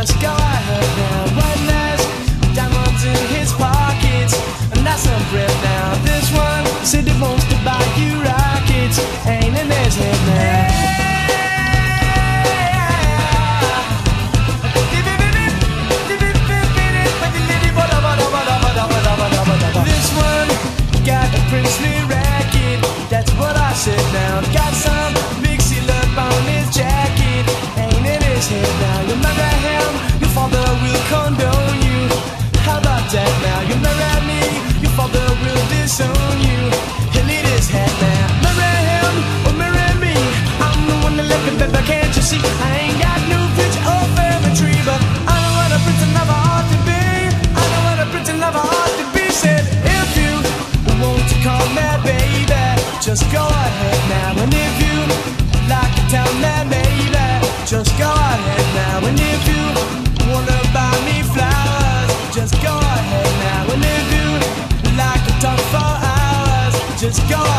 Just go ahead baby. Can't you see? I ain't got no pitch or family tree, but I know what a prince and lover ought to be. I know what a prince and lover ought to be. Said if you want to call me baby, just go ahead now. And if you like to tell me maybe, just go ahead now. And if you wanna buy me flowers, just go ahead now. And if you like to talk for hours, just go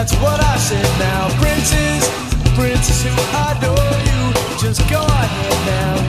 That's what I said now. Princess, princess who adore you. Just go ahead now.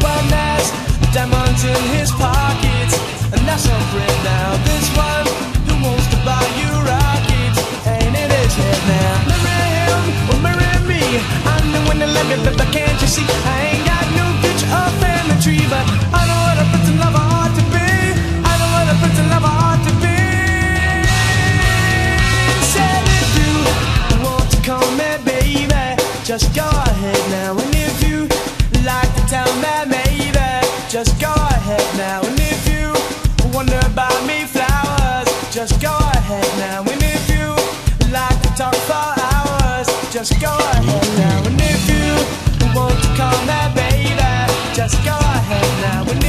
Just go ahead now. And if you like to tell me maybe, just go ahead now. And if you wanna buy me flowers, just go ahead now. And if you like to talk for hours, just go ahead now. And if you want to call me baby, just go ahead now.